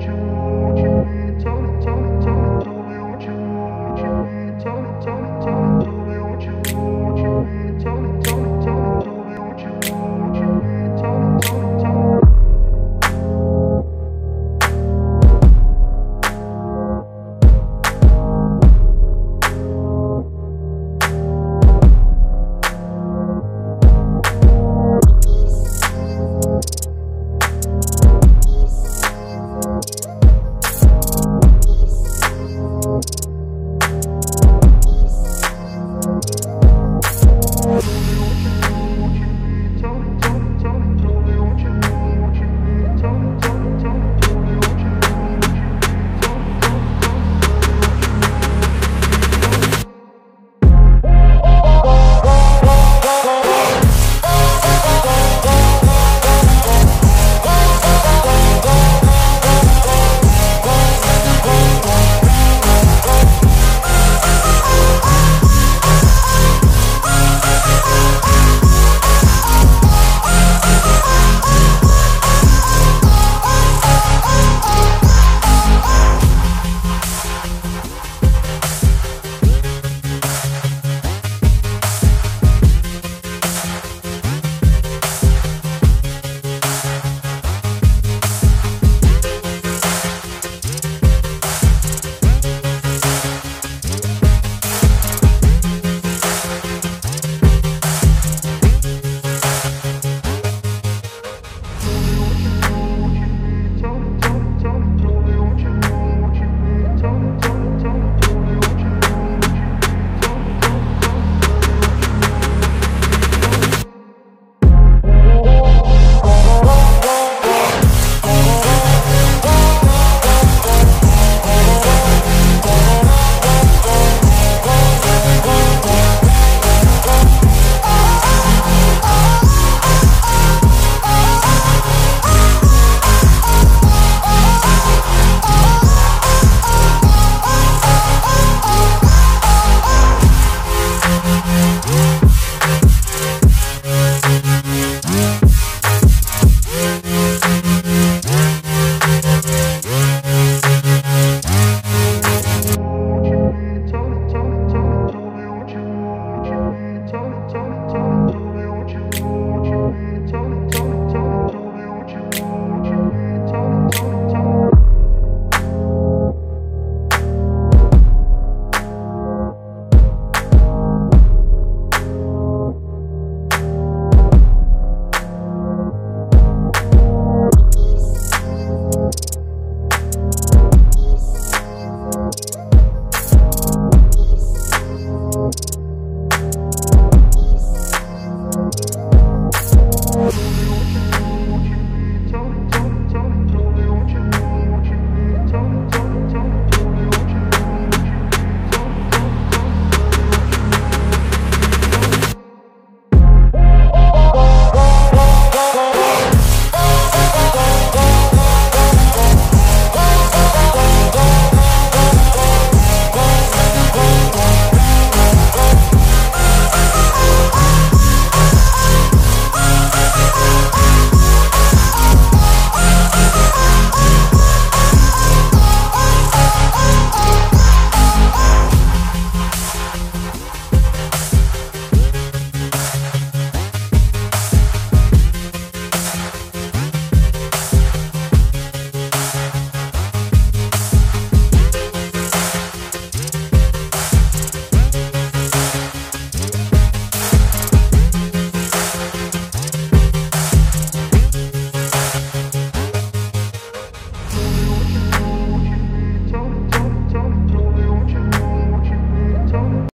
you